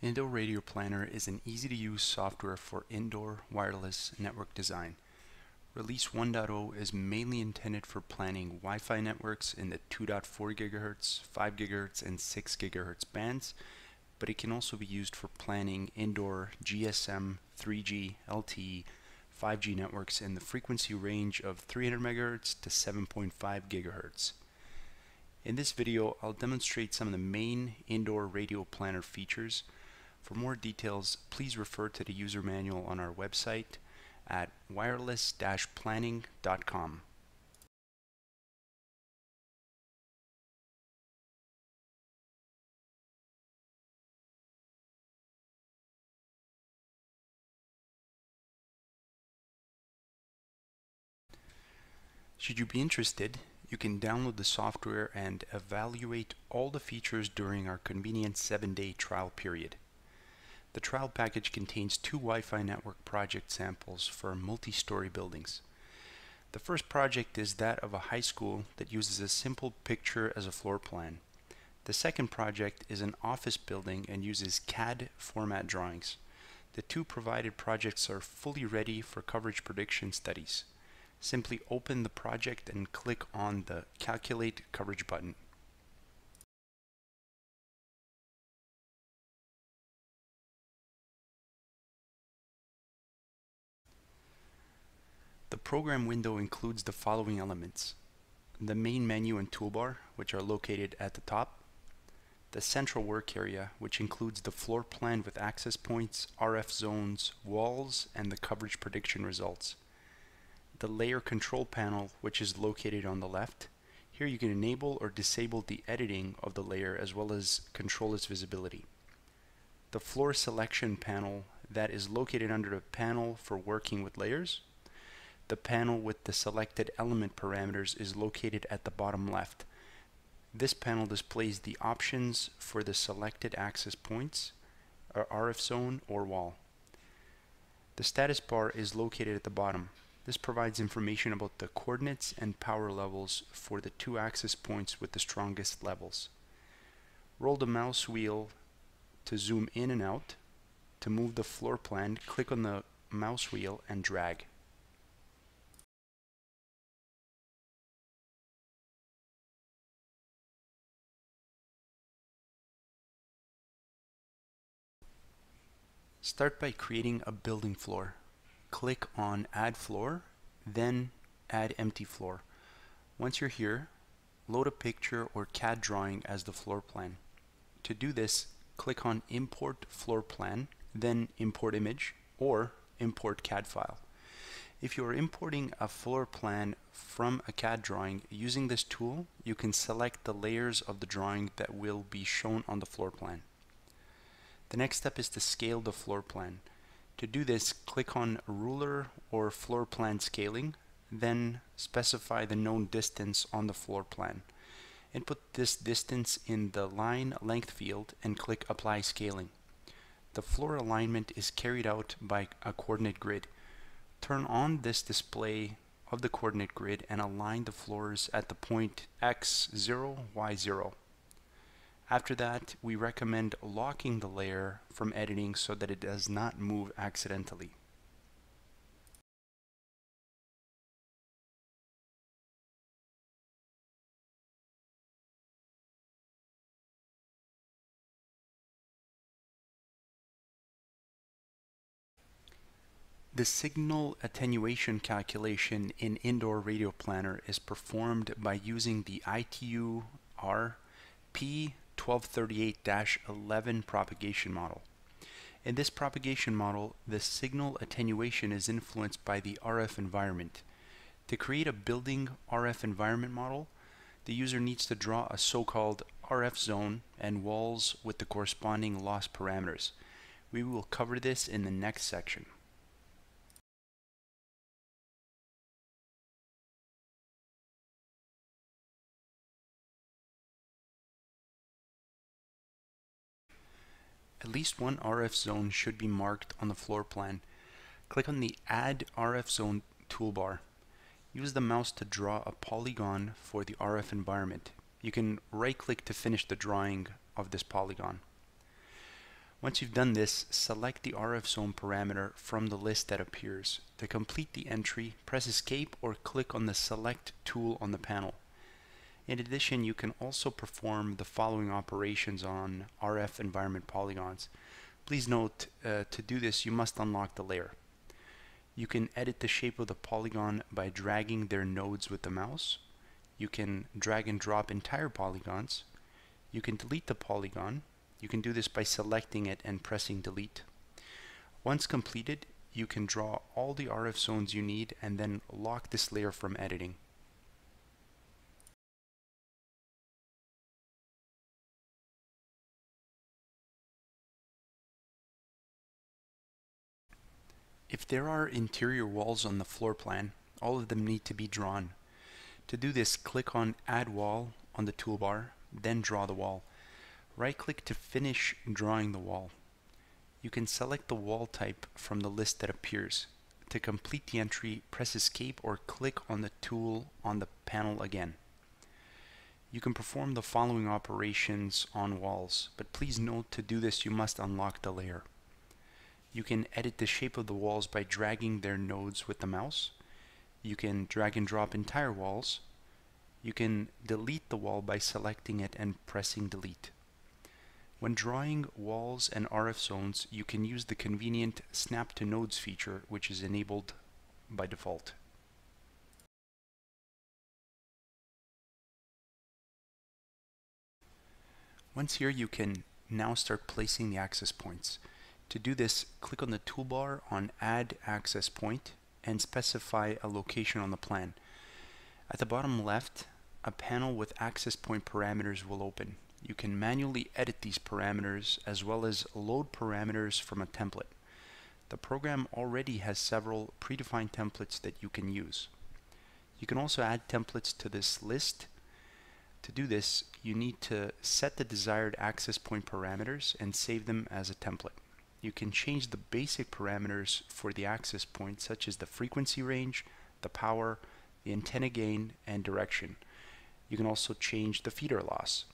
Indoor Radio Planner is an easy-to-use software for indoor wireless network design. Release 1.0 is mainly intended for planning Wi-Fi networks in the 2.4 GHz, 5 GHz, and 6 GHz bands, but it can also be used for planning indoor GSM, 3G, LTE, 5G networks in the frequency range of 300 MHz to 7.5 GHz. In this video, I'll demonstrate some of the main indoor radio planner features for more details, please refer to the user manual on our website at wireless-planning.com. Should you be interested, you can download the software and evaluate all the features during our convenient 7-day trial period. The trial package contains two Wi-Fi network project samples for multi-story buildings. The first project is that of a high school that uses a simple picture as a floor plan. The second project is an office building and uses CAD format drawings. The two provided projects are fully ready for coverage prediction studies. Simply open the project and click on the Calculate Coverage button. Program window includes the following elements. The main menu and toolbar, which are located at the top. The central work area, which includes the floor plan with access points, RF zones, walls, and the coverage prediction results. The layer control panel, which is located on the left. Here you can enable or disable the editing of the layer as well as control its visibility. The floor selection panel that is located under the panel for working with layers the panel with the selected element parameters is located at the bottom left. This panel displays the options for the selected access points, RF zone or wall. The status bar is located at the bottom. This provides information about the coordinates and power levels for the two access points with the strongest levels. Roll the mouse wheel to zoom in and out. To move the floor plan, click on the mouse wheel and drag. Start by creating a building floor. Click on Add Floor, then Add Empty Floor. Once you're here, load a picture or CAD drawing as the floor plan. To do this, click on Import Floor Plan, then Import Image, or Import CAD File. If you are importing a floor plan from a CAD drawing, using this tool, you can select the layers of the drawing that will be shown on the floor plan. The next step is to scale the floor plan. To do this, click on Ruler or Floor Plan Scaling, then specify the known distance on the floor plan. Input this distance in the line length field and click Apply Scaling. The floor alignment is carried out by a coordinate grid. Turn on this display of the coordinate grid and align the floors at the point x0, y0. After that, we recommend locking the layer from editing so that it does not move accidentally. The signal attenuation calculation in Indoor Radio Planner is performed by using the ITU R P 1238-11 propagation model. In this propagation model, the signal attenuation is influenced by the RF environment. To create a building RF environment model, the user needs to draw a so-called RF zone and walls with the corresponding loss parameters. We will cover this in the next section. At least one RF zone should be marked on the floor plan. Click on the Add RF Zone toolbar. Use the mouse to draw a polygon for the RF environment. You can right-click to finish the drawing of this polygon. Once you've done this, select the RF zone parameter from the list that appears. To complete the entry, press escape or click on the select tool on the panel. In addition, you can also perform the following operations on RF environment polygons. Please note, uh, to do this you must unlock the layer. You can edit the shape of the polygon by dragging their nodes with the mouse. You can drag and drop entire polygons. You can delete the polygon you can do this by selecting it and pressing delete. Once completed, you can draw all the RF zones you need and then lock this layer from editing. If there are interior walls on the floor plan, all of them need to be drawn. To do this, click on Add Wall on the toolbar, then draw the wall. Right-click to finish drawing the wall. You can select the wall type from the list that appears. To complete the entry, press Escape or click on the tool on the panel again. You can perform the following operations on walls, but please note to do this you must unlock the layer. You can edit the shape of the walls by dragging their nodes with the mouse. You can drag and drop entire walls. You can delete the wall by selecting it and pressing delete. When drawing walls and RF zones, you can use the convenient Snap to Nodes feature, which is enabled by default. Once here, you can now start placing the access points. To do this, click on the toolbar on Add Access Point and specify a location on the plan. At the bottom left, a panel with access point parameters will open you can manually edit these parameters as well as load parameters from a template. The program already has several predefined templates that you can use. You can also add templates to this list. To do this, you need to set the desired access point parameters and save them as a template. You can change the basic parameters for the access point such as the frequency range, the power, the antenna gain, and direction. You can also change the feeder loss.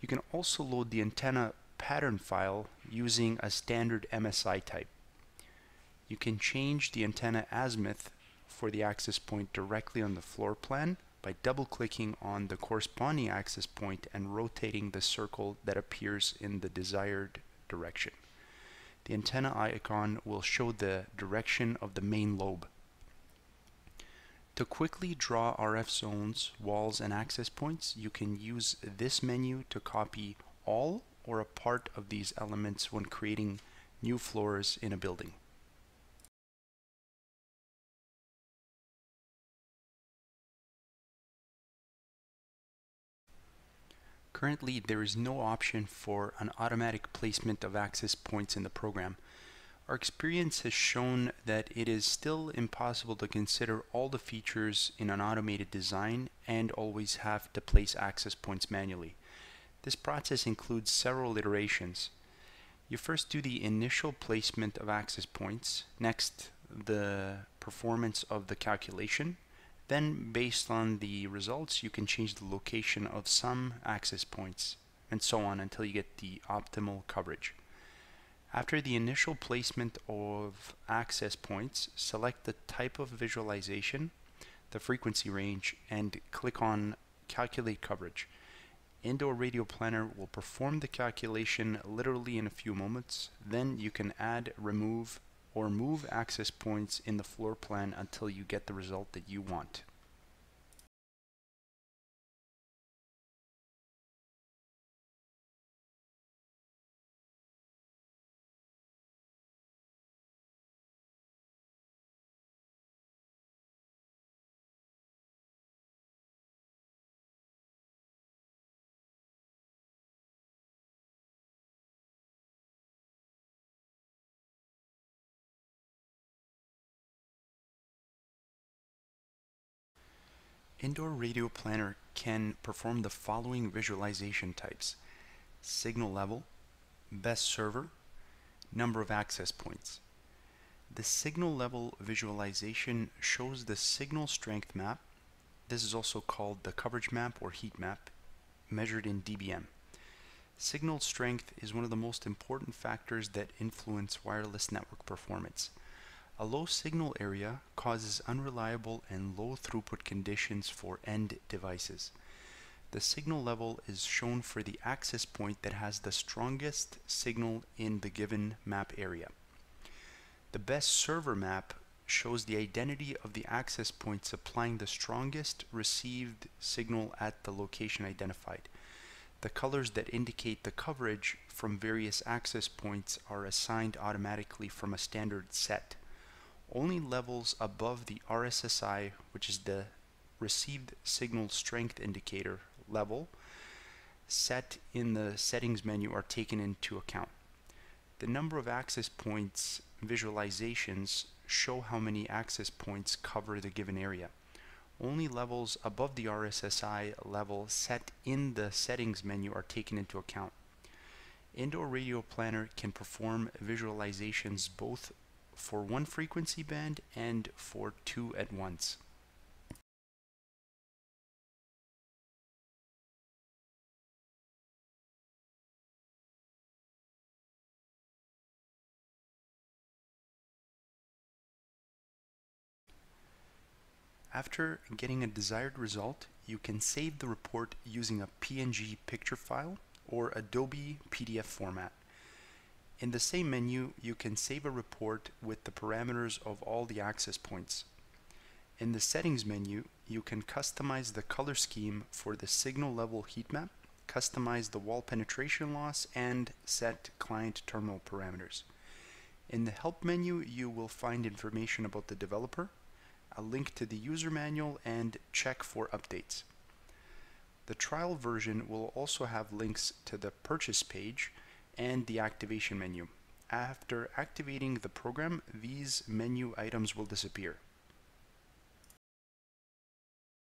You can also load the antenna pattern file using a standard MSI type. You can change the antenna azimuth for the access point directly on the floor plan by double-clicking on the corresponding access point and rotating the circle that appears in the desired direction. The antenna icon will show the direction of the main lobe. To quickly draw RF zones, walls, and access points, you can use this menu to copy all or a part of these elements when creating new floors in a building. Currently, there is no option for an automatic placement of access points in the program. Our experience has shown that it is still impossible to consider all the features in an automated design and always have to place access points manually. This process includes several iterations. You first do the initial placement of access points, next the performance of the calculation, then based on the results you can change the location of some access points and so on until you get the optimal coverage. After the initial placement of access points, select the type of visualization, the frequency range, and click on Calculate Coverage. Indoor Radio Planner will perform the calculation literally in a few moments. Then you can add, remove, or move access points in the floor plan until you get the result that you want. Indoor Radio Planner can perform the following visualization types. Signal level, best server, number of access points. The signal level visualization shows the signal strength map. This is also called the coverage map or heat map, measured in dBm. Signal strength is one of the most important factors that influence wireless network performance. A low signal area causes unreliable and low throughput conditions for end devices. The signal level is shown for the access point that has the strongest signal in the given map area. The best server map shows the identity of the access point supplying the strongest received signal at the location identified. The colors that indicate the coverage from various access points are assigned automatically from a standard set. Only levels above the RSSI, which is the received signal strength indicator level, set in the settings menu are taken into account. The number of access points visualizations show how many access points cover the given area only levels above the RSSI level set in the settings menu are taken into account. Indoor Radio Planner can perform visualizations both for one frequency band and for two at once. After getting a desired result, you can save the report using a PNG picture file or Adobe PDF format. In the same menu, you can save a report with the parameters of all the access points. In the settings menu, you can customize the color scheme for the signal level heat map, customize the wall penetration loss, and set client terminal parameters. In the help menu, you will find information about the developer, a link to the user manual, and check for updates. The trial version will also have links to the purchase page and the activation menu. After activating the program, these menu items will disappear.